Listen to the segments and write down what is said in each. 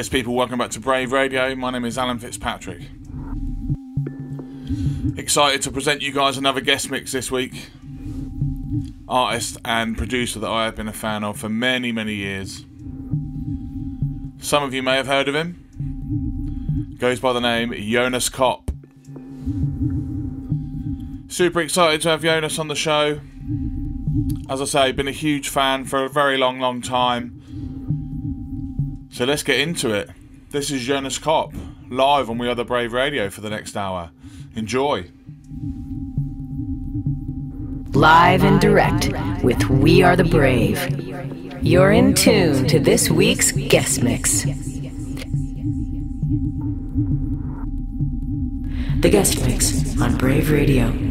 Yes, people, welcome back to Brave Radio. My name is Alan Fitzpatrick. Excited to present you guys another guest mix this week. Artist and producer that I have been a fan of for many, many years. Some of you may have heard of him. Goes by the name Jonas Kopp. Super excited to have Jonas on the show. As I say, been a huge fan for a very long, long time. So let's get into it. This is Jonas Kopp, live on We Are the Brave Radio for the next hour. Enjoy. Live and direct with We Are the Brave. You're in tune to this week's guest mix. The guest mix on Brave Radio.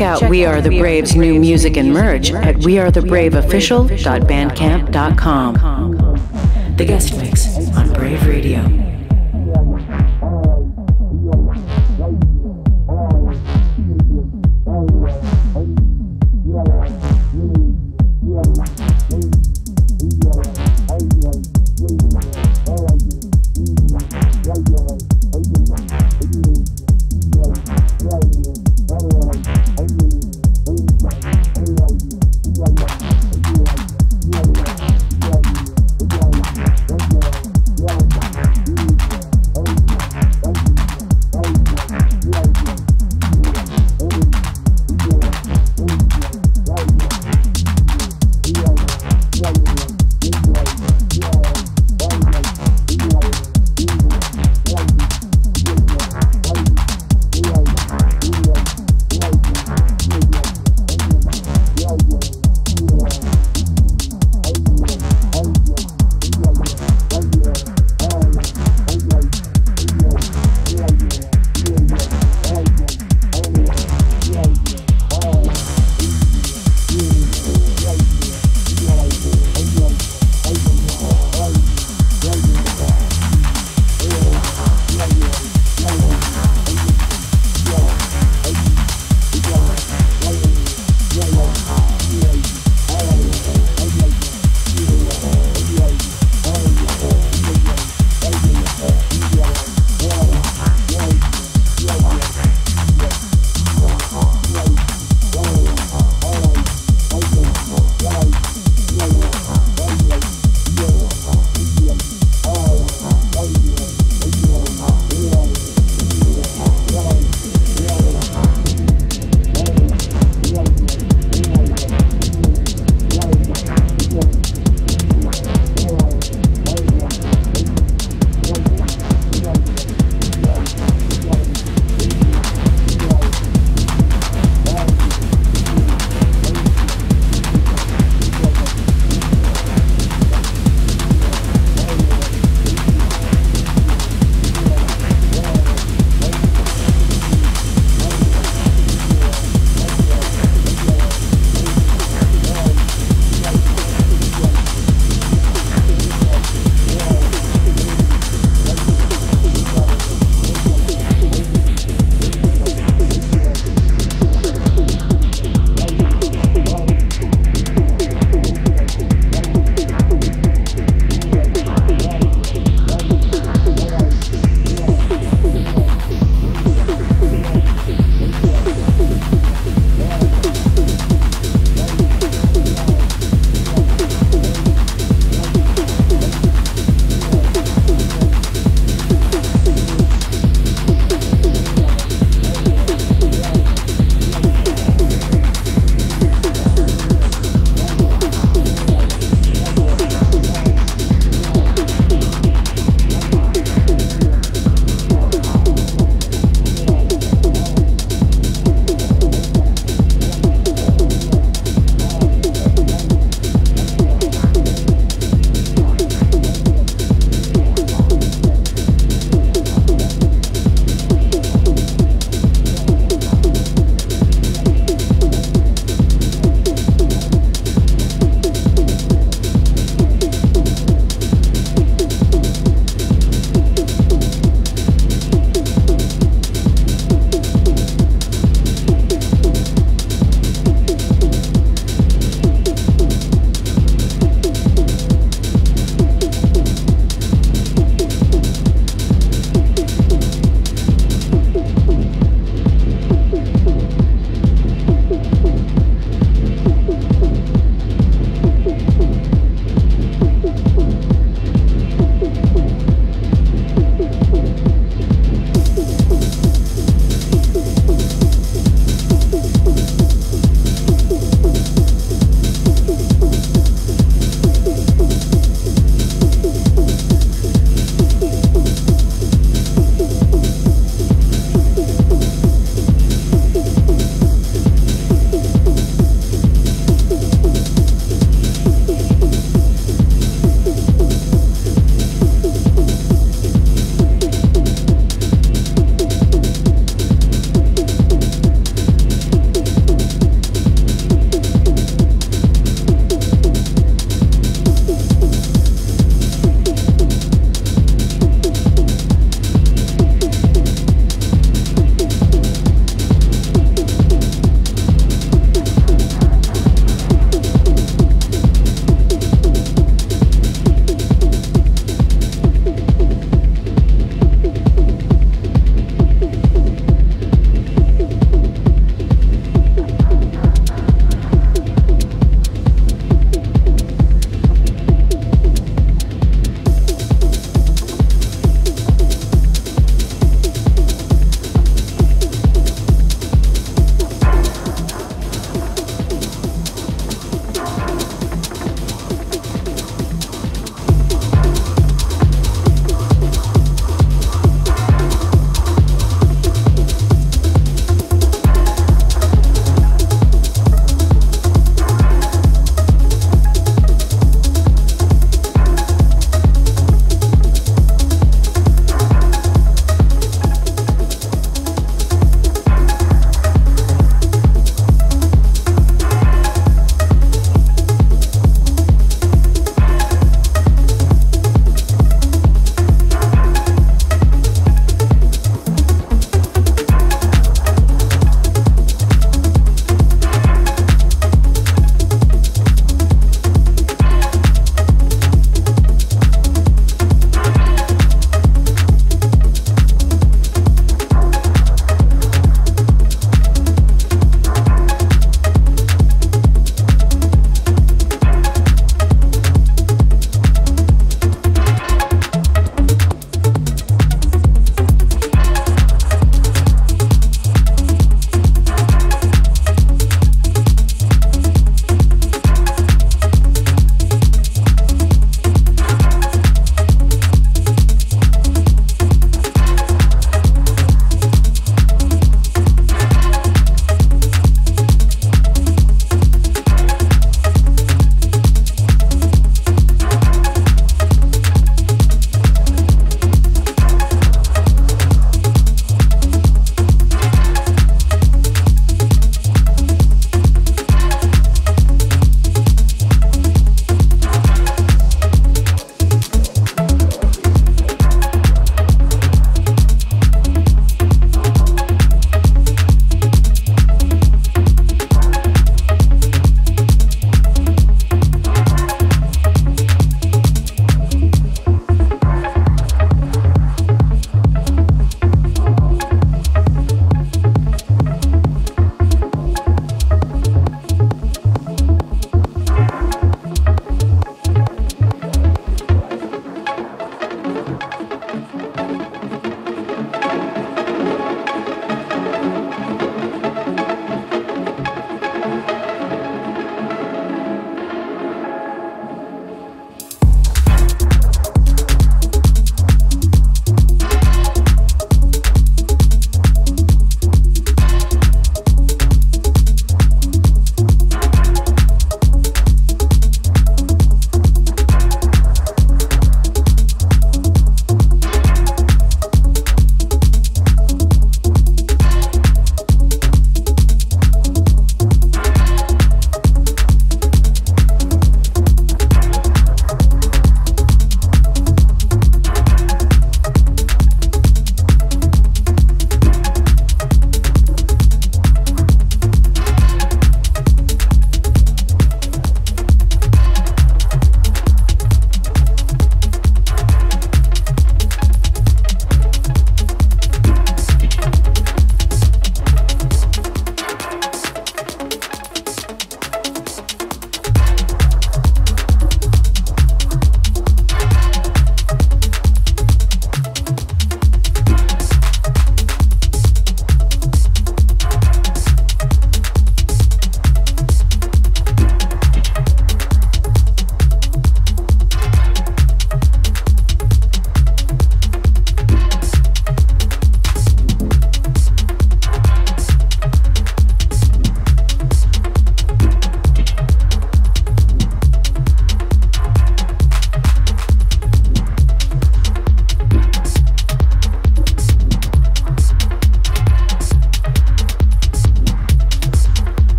Check out We Are the Brave's new music and merch at wearethebraveofficial.bandcamp.com. The guest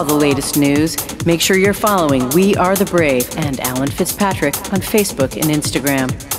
all the latest news, make sure you're following We Are the Brave and Alan Fitzpatrick on Facebook and Instagram.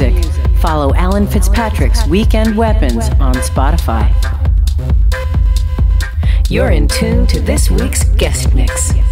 Music, follow Alan Fitzpatrick's Weekend Weapons on Spotify. You're in tune to this week's guest mix.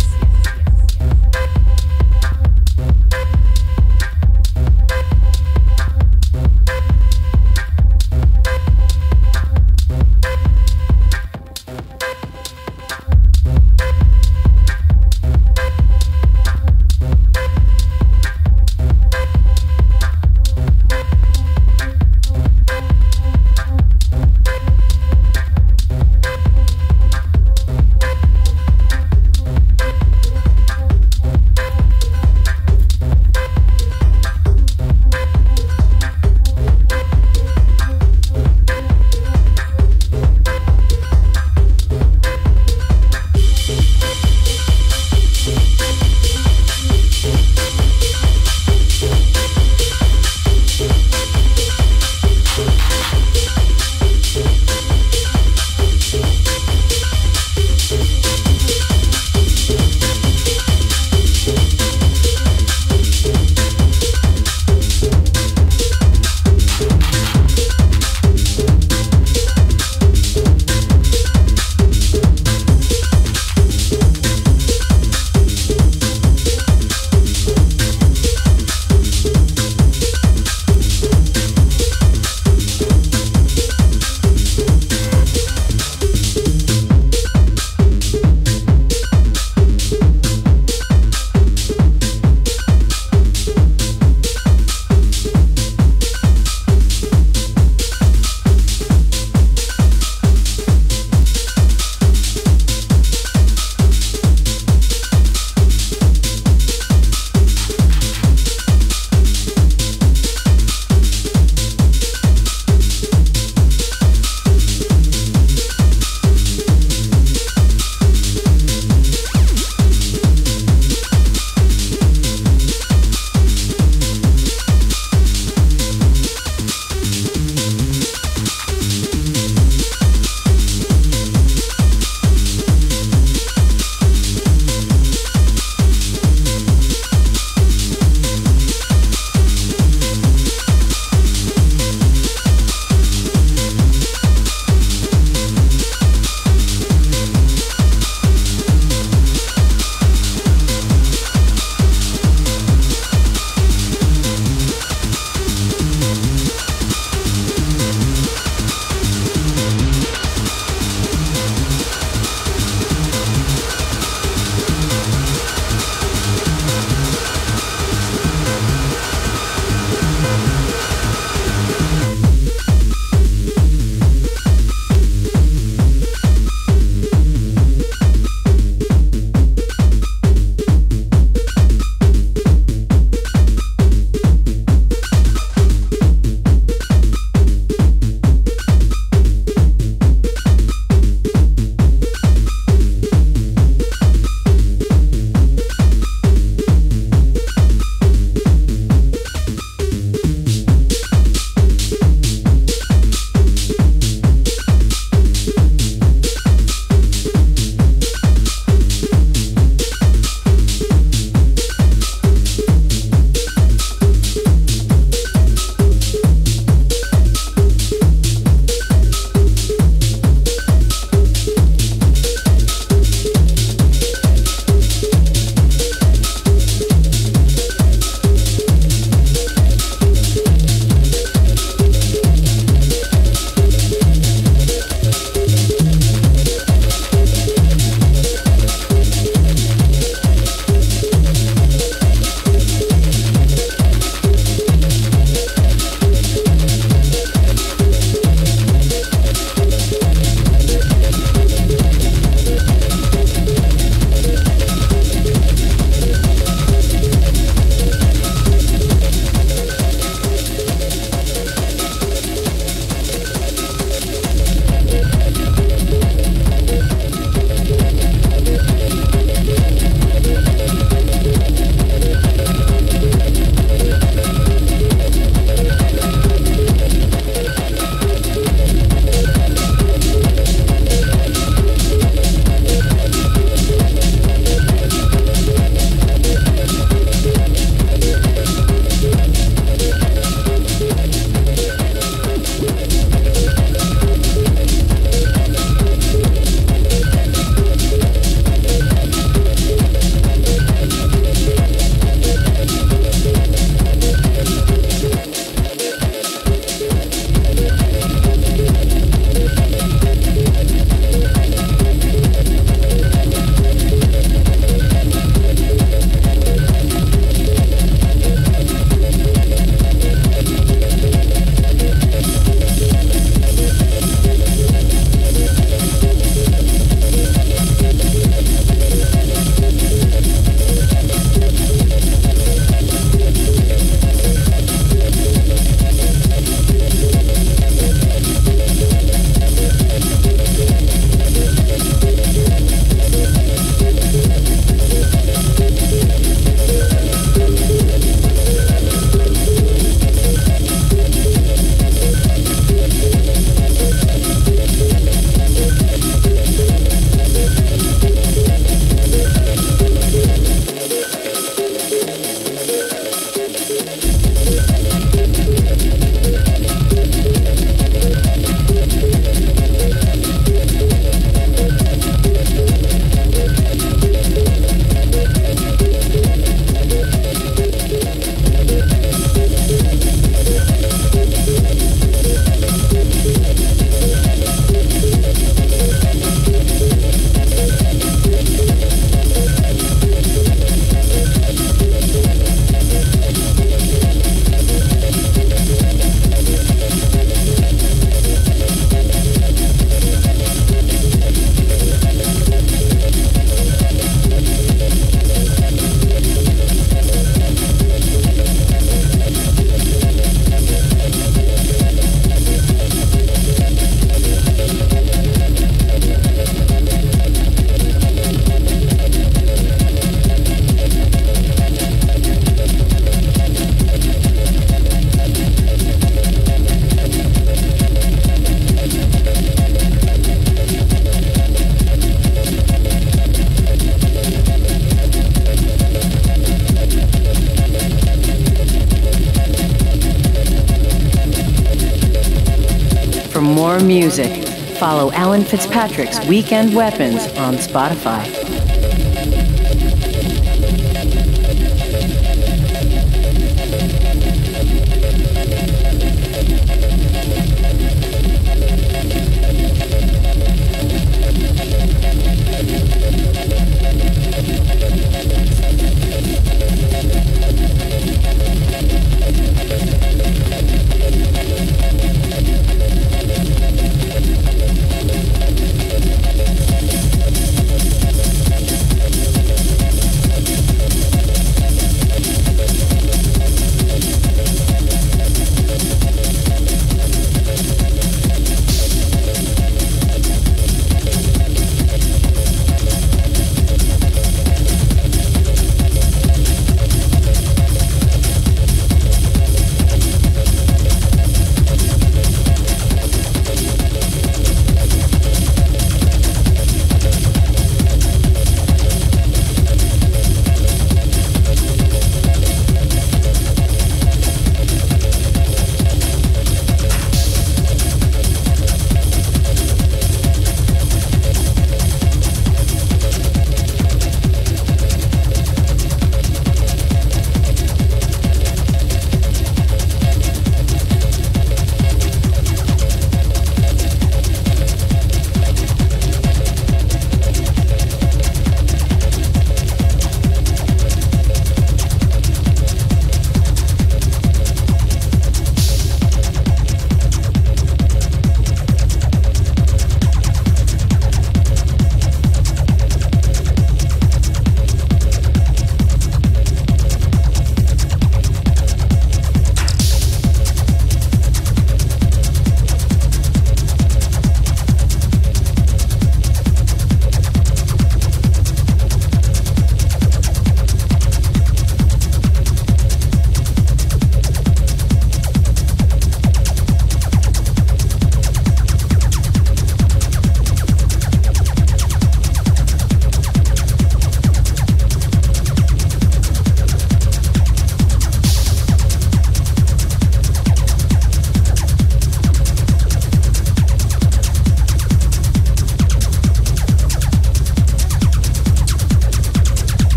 Follow Alan Fitzpatrick's Weekend Weapons on Spotify.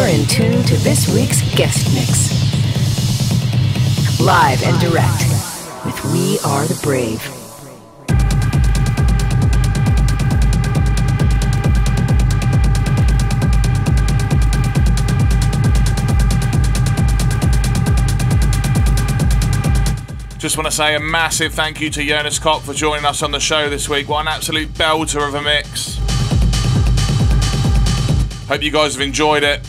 You're in tune to this week's guest mix. Live and direct with We Are the Brave. Just want to say a massive thank you to Jonas Kopp for joining us on the show this week. What an absolute belter of a mix. Hope you guys have enjoyed it.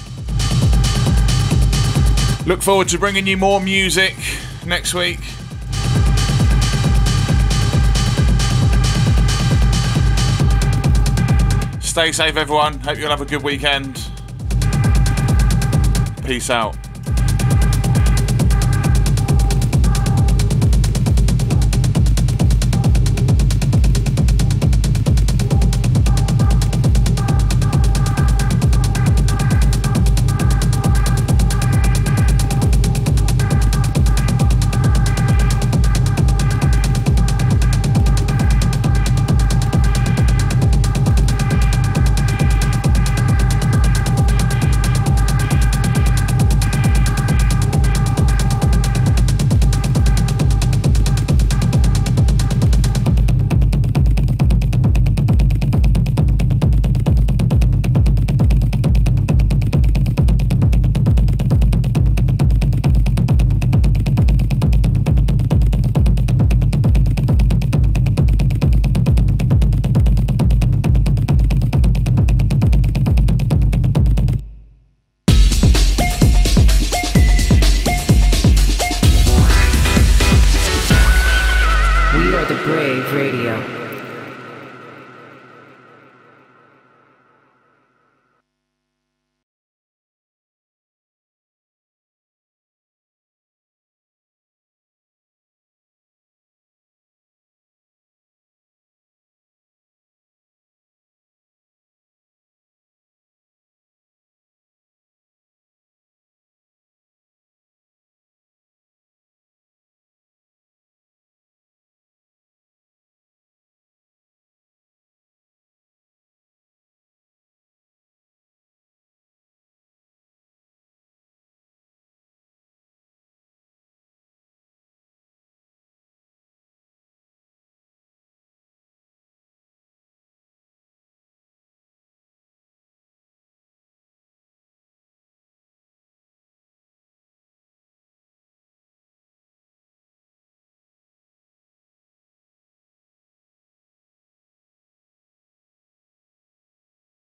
Look forward to bringing you more music next week. Stay safe, everyone. Hope you'll have a good weekend. Peace out.